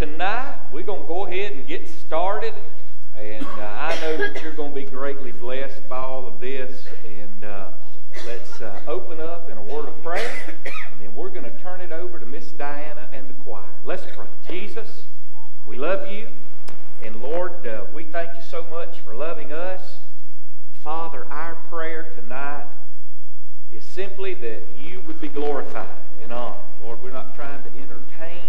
tonight. We're going to go ahead and get started. And uh, I know that you're going to be greatly blessed by all of this. And uh, let's uh, open up in a word of prayer. And then we're going to turn it over to Miss Diana and the choir. Let's pray. Jesus, we love you. And Lord, uh, we thank you so much for loving us. Father, our prayer tonight is simply that you would be glorified and honored. Lord, we're not trying to entertain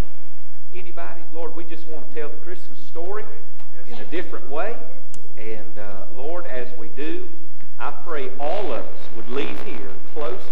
anybody. Lord, we just want to tell the Christmas story in a different way. And uh, Lord, as we do, I pray all of us would leave here closer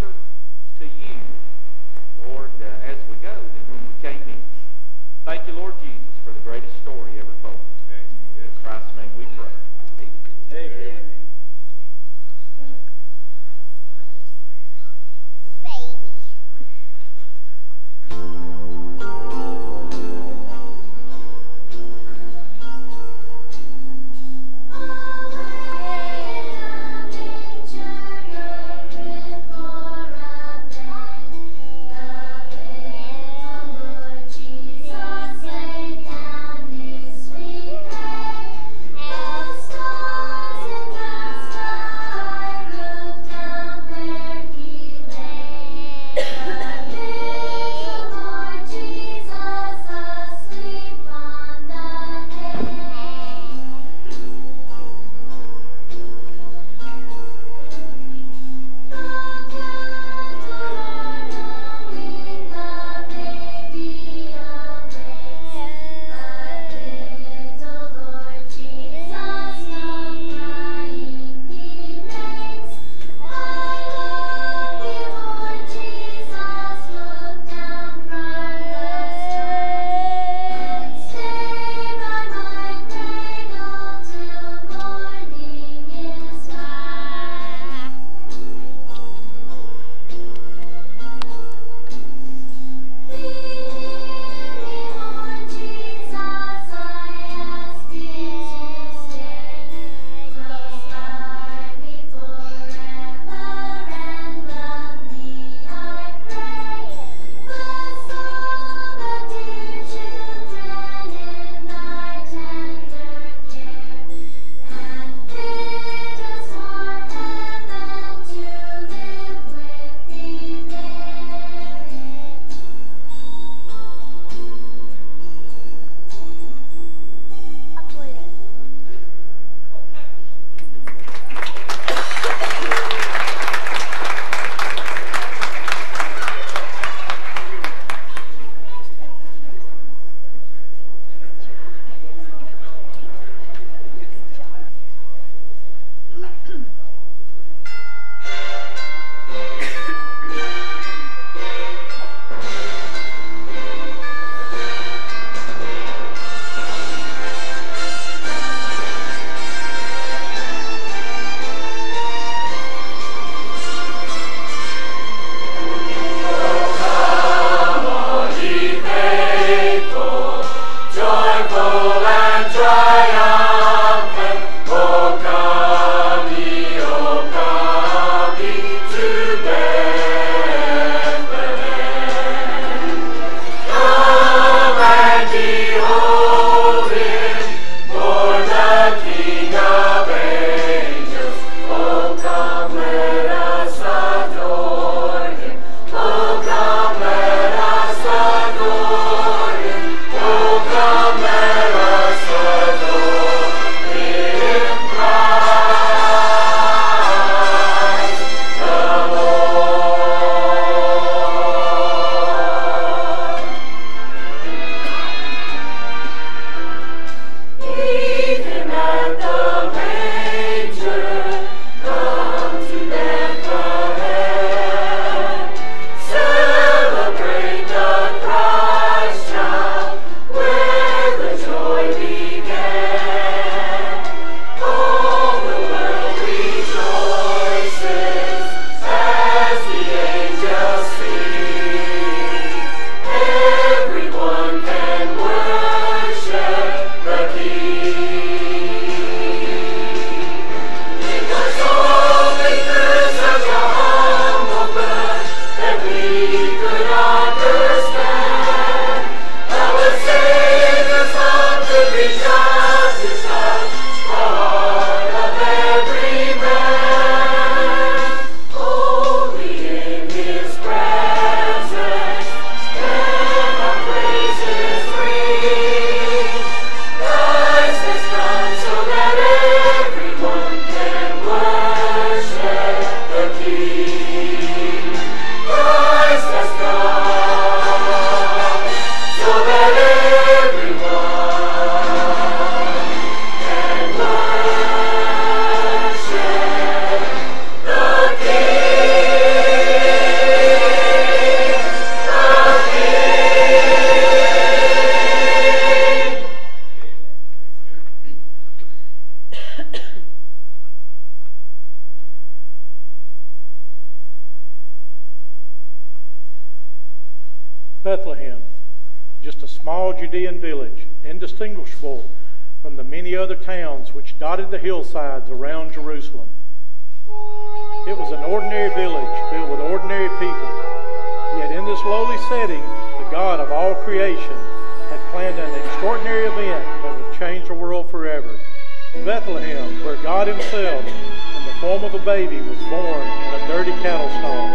Bethlehem, where God Himself, in the form of a baby, was born in a dirty cattle stall.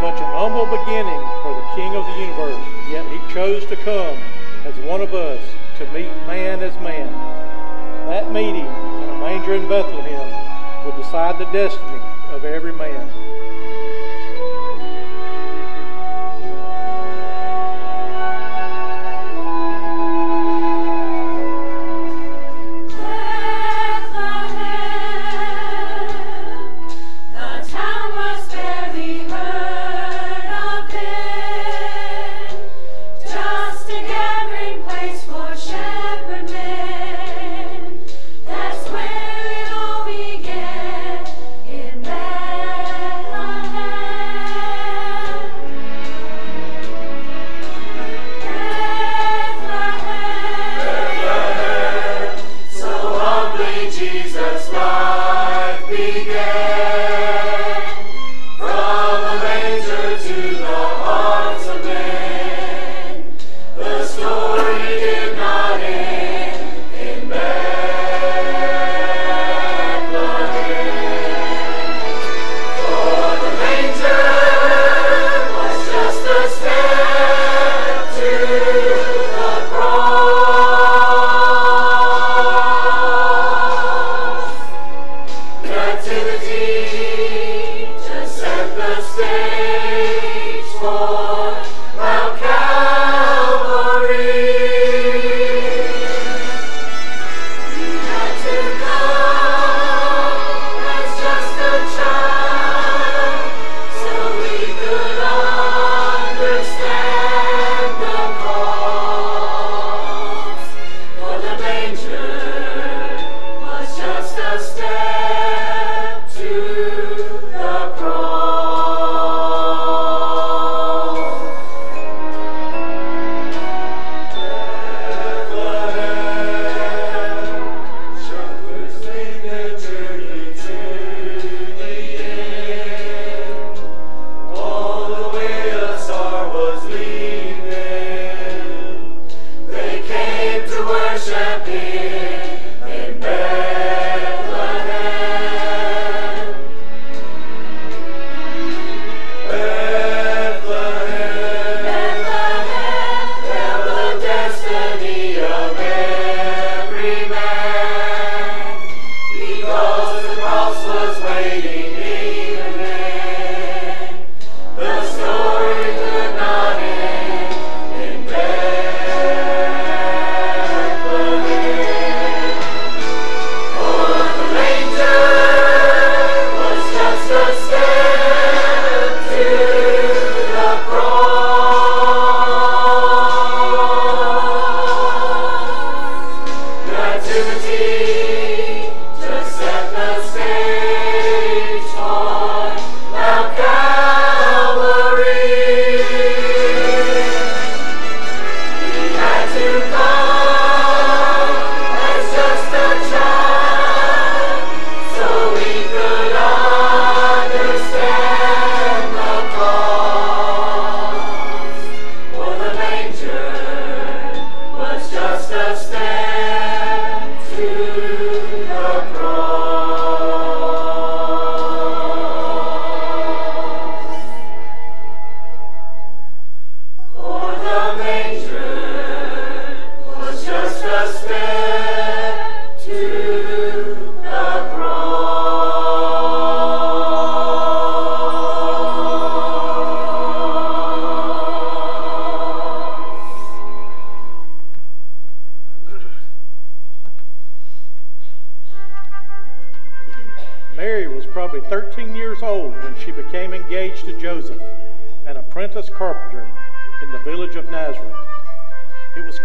Such an humble beginning for the King of the universe, yet He chose to come as one of us to meet man as man. That meeting in a manger in Bethlehem would decide the destiny of every man.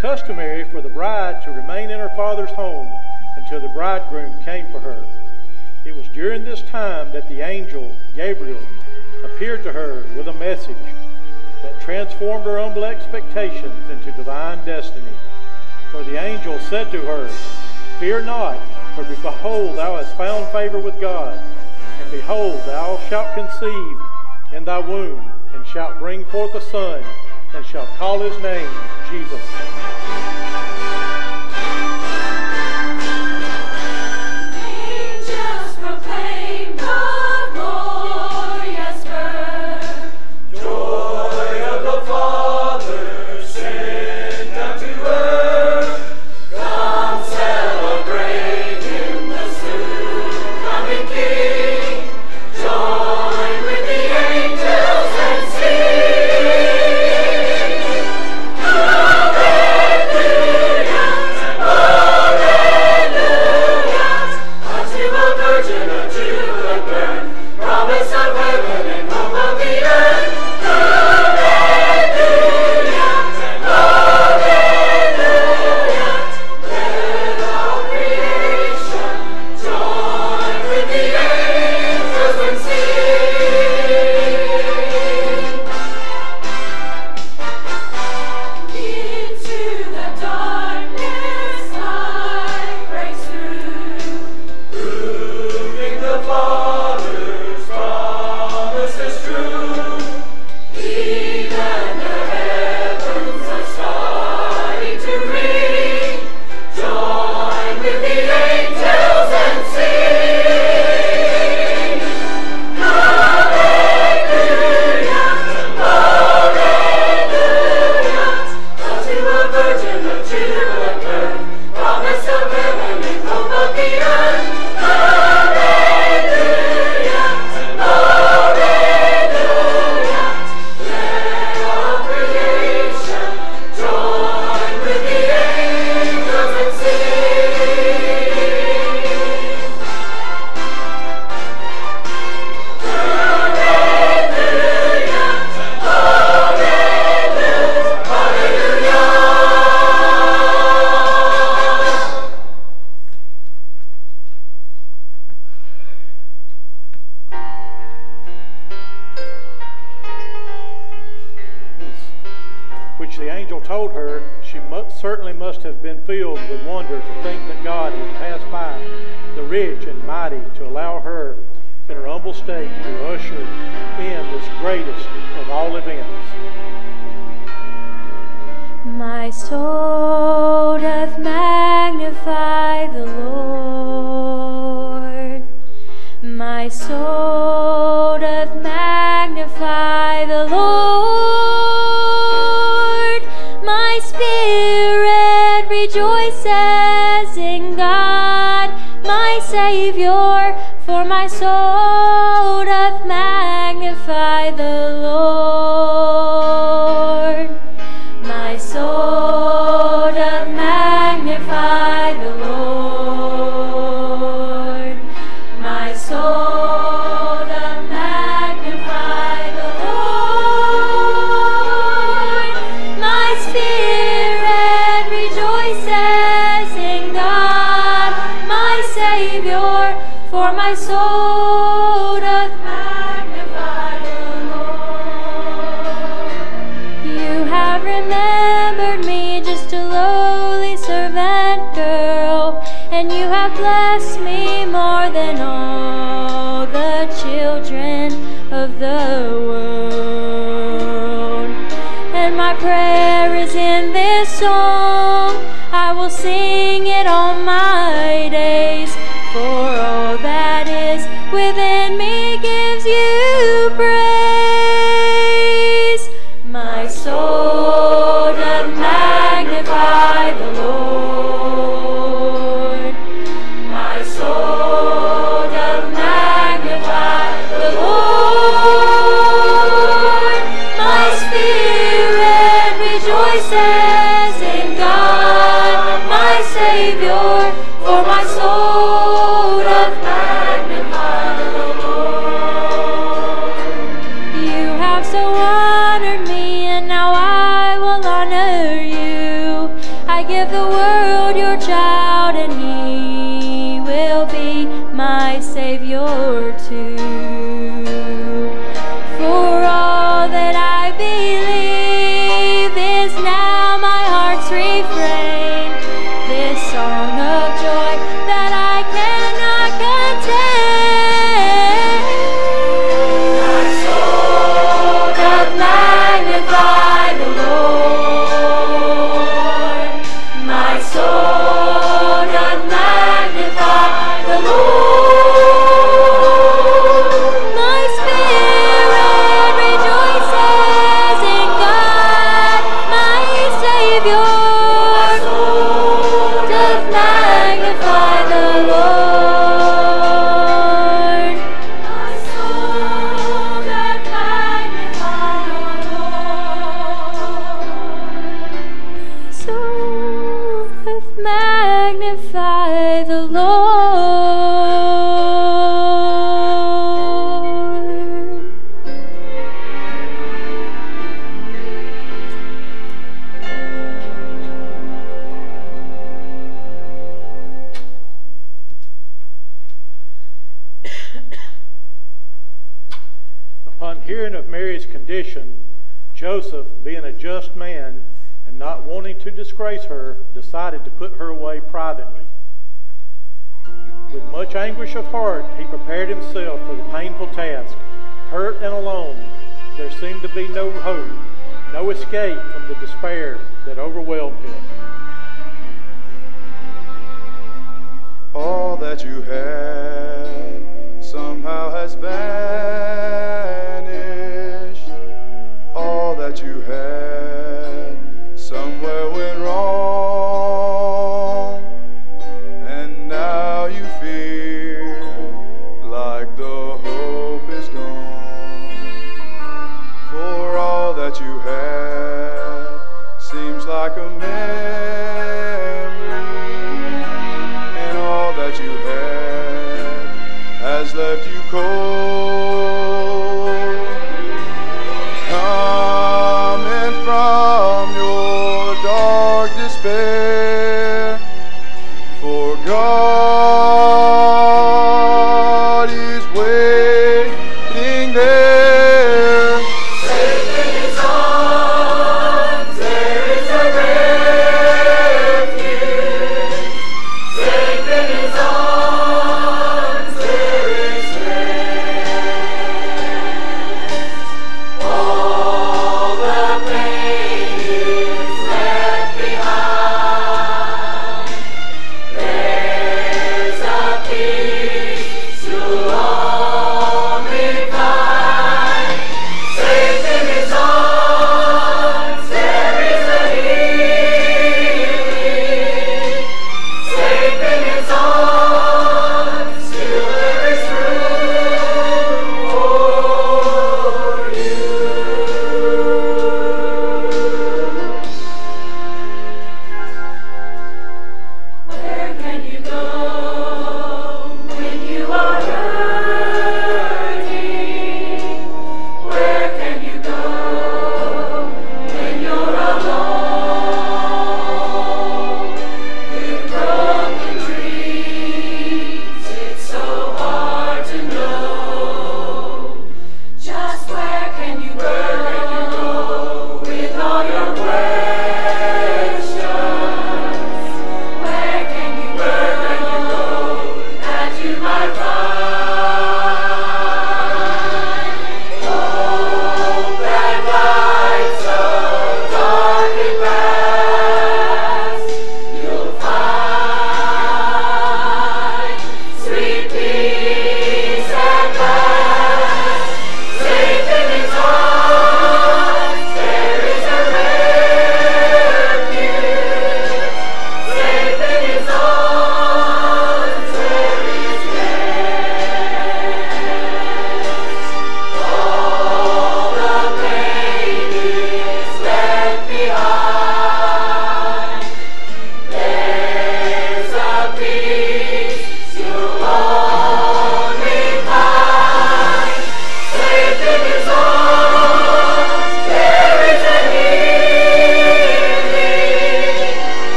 customary for the bride to remain in her father's home until the bridegroom came for her. It was during this time that the angel Gabriel appeared to her with a message that transformed her humble expectations into divine destiny. For the angel said to her, Fear not, for behold, thou hast found favor with God. And behold, thou shalt conceive in thy womb, and shalt bring forth a son, and shall call his name Jesus. Savior addition, Joseph, being a just man and not wanting to disgrace her, decided to put her away privately. With much anguish of heart, he prepared himself for the painful task. Hurt and alone, there seemed to be no hope, no escape from the despair that overwhelmed him. All that you had somehow has vanished.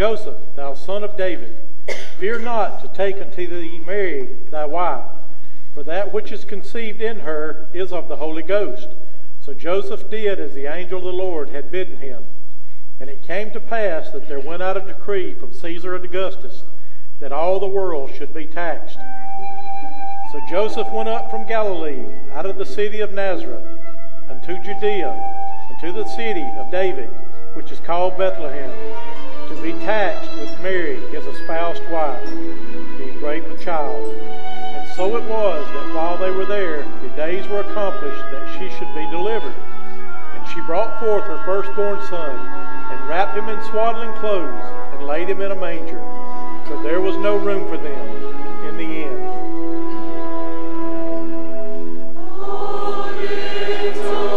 Joseph, thou son of David, fear not to take unto thee Mary thy wife, for that which is conceived in her is of the Holy Ghost. So Joseph did as the angel of the Lord had bidden him. And it came to pass that there went out a decree from Caesar Augustus that all the world should be taxed. So Joseph went up from Galilee, out of the city of Nazareth, unto Judea, unto the city of David, which is called Bethlehem, to be taxed with Mary, his espoused wife, being great with child. And so it was that while they were there, the days were accomplished that she should be delivered. And she brought forth her firstborn son, and wrapped him in swaddling clothes, and laid him in a manger, for there was no room for them in the inn. And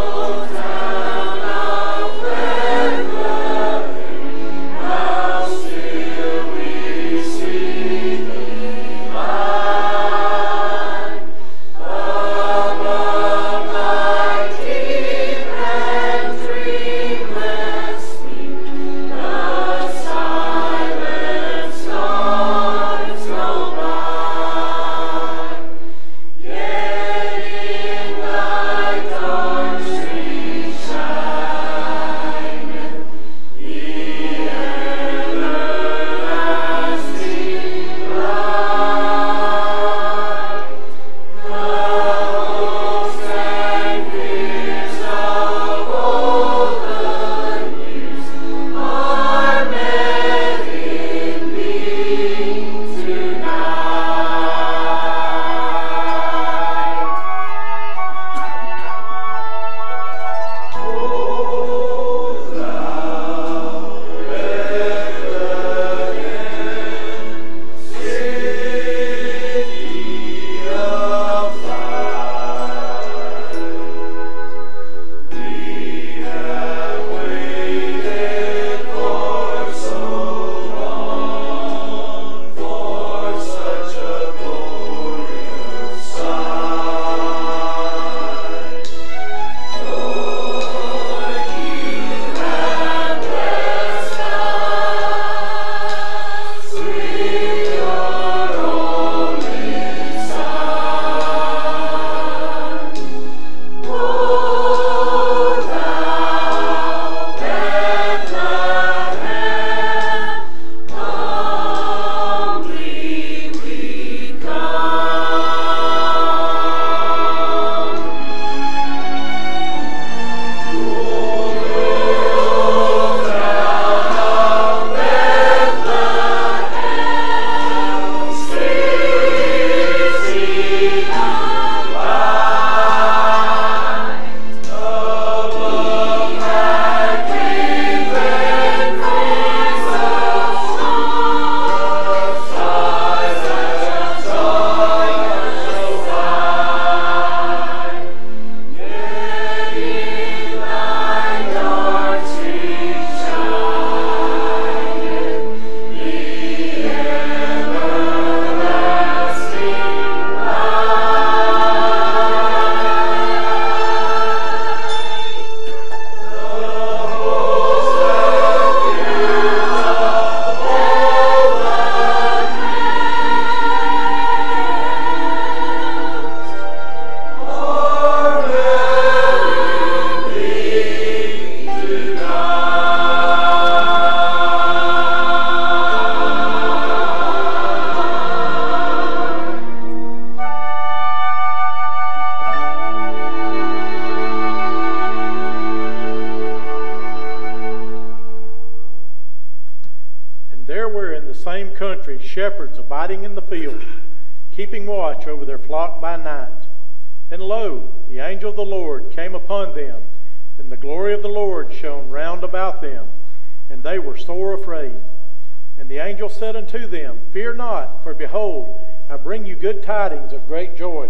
bring you good tidings of great joy,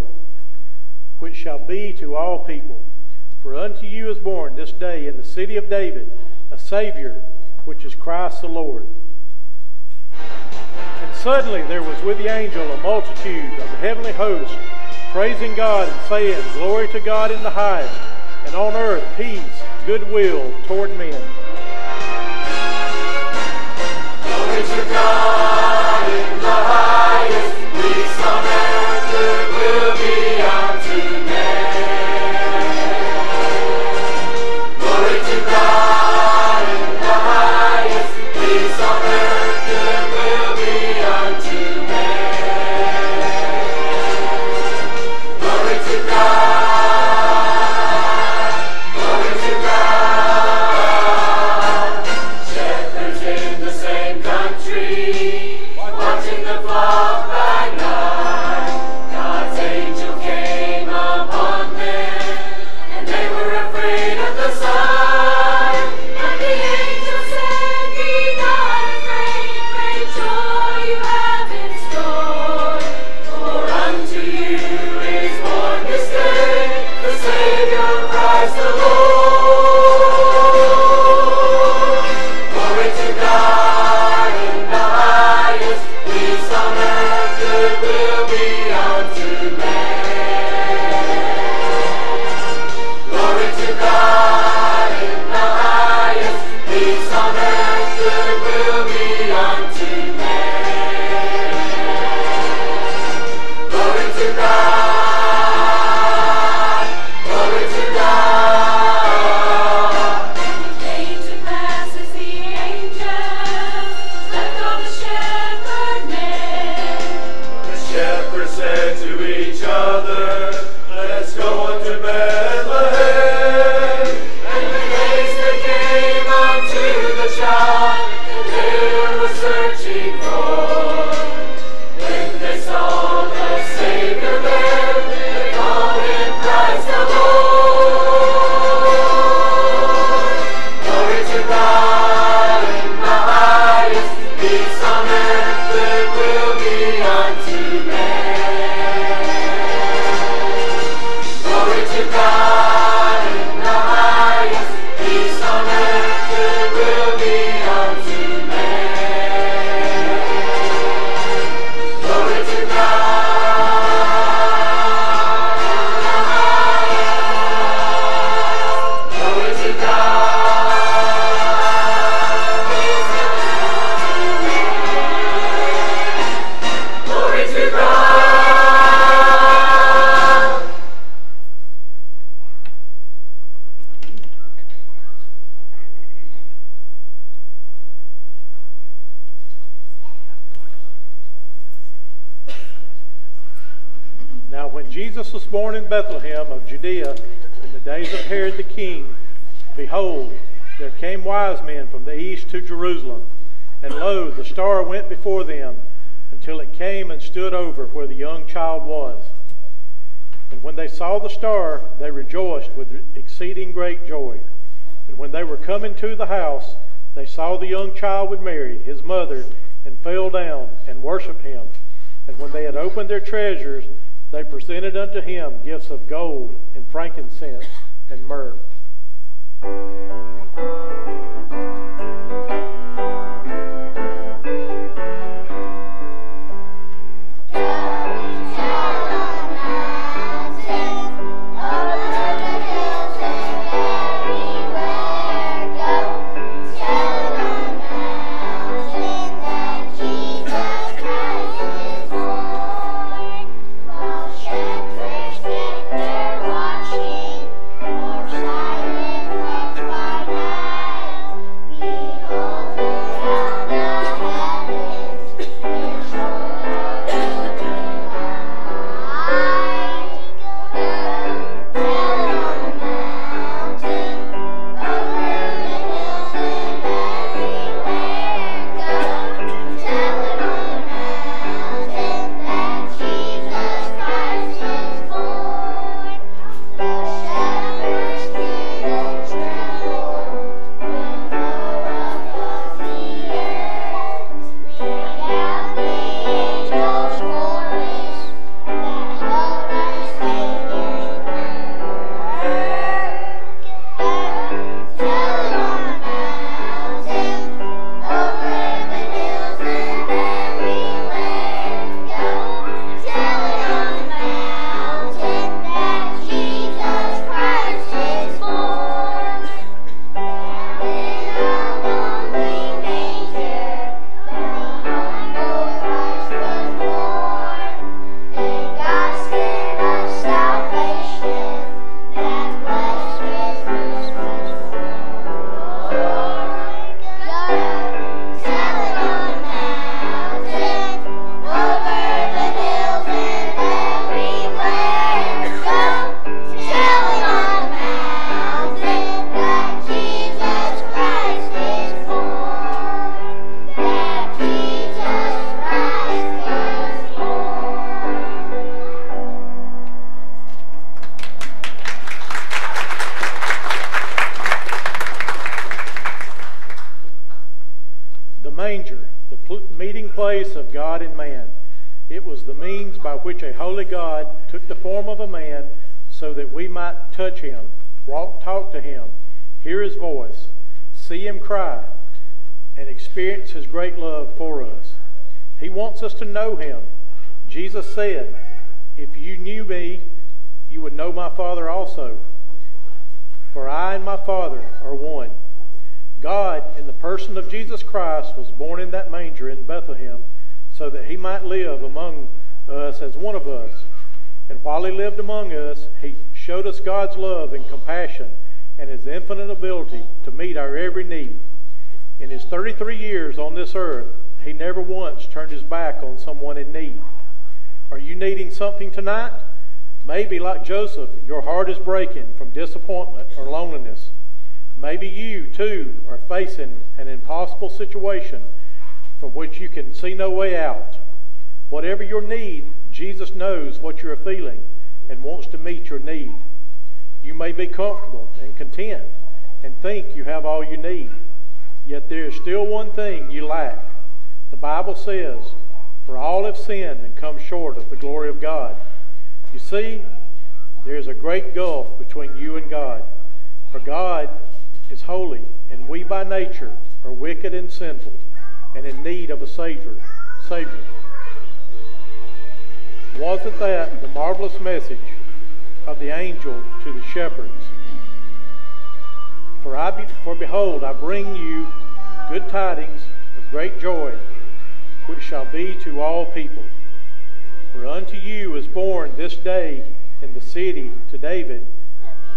which shall be to all people. For unto you is born this day in the city of David a Savior, which is Christ the Lord. And suddenly there was with the angel a multitude of the heavenly host, praising God and saying, Glory to God in the highest, and on earth peace, goodwill toward men. Glory Krishna. Jesus was born in Bethlehem of Judea in the days of Herod the king, behold, there came wise men from the east to Jerusalem. And lo, the star went before them until it came and stood over where the young child was. And when they saw the star, they rejoiced with exceeding great joy. And when they were coming to the house, they saw the young child with Mary, his mother, and fell down and worshipped him. And when they had opened their treasures, they presented unto him gifts of gold and frankincense and myrrh. Holy God took the form of a man so that we might touch him, walk, talk to him, hear his voice, see him cry, and experience his great love for us. He wants us to know him. Jesus said, If you knew me, you would know my Father also. For I and my Father are one. God, in the person of Jesus Christ, was born in that manger in Bethlehem so that he might live among us as one of us. And while he lived among us, he showed us God's love and compassion and his infinite ability to meet our every need. In his 33 years on this earth, he never once turned his back on someone in need. Are you needing something tonight? Maybe, like Joseph, your heart is breaking from disappointment or loneliness. Maybe you, too, are facing an impossible situation from which you can see no way out. Whatever your need, Jesus knows what you're feeling and wants to meet your need. You may be comfortable and content and think you have all you need, yet there is still one thing you lack. The Bible says, For all have sinned and come short of the glory of God. You see, there is a great gulf between you and God. For God is holy, and we by nature are wicked and sinful, and in need of a Savior. Savior. Wasn't that the marvelous message of the angel to the shepherds? For I be, for behold, I bring you good tidings of great joy, which shall be to all people. For unto you is born this day in the city to David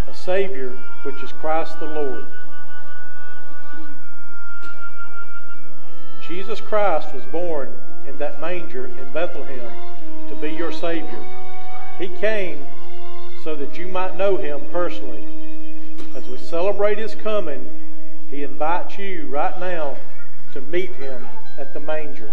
a Savior, which is Christ the Lord. Jesus Christ was born in that manger in Bethlehem to be your Savior. He came so that you might know Him personally. As we celebrate His coming, He invites you right now to meet Him at the manger.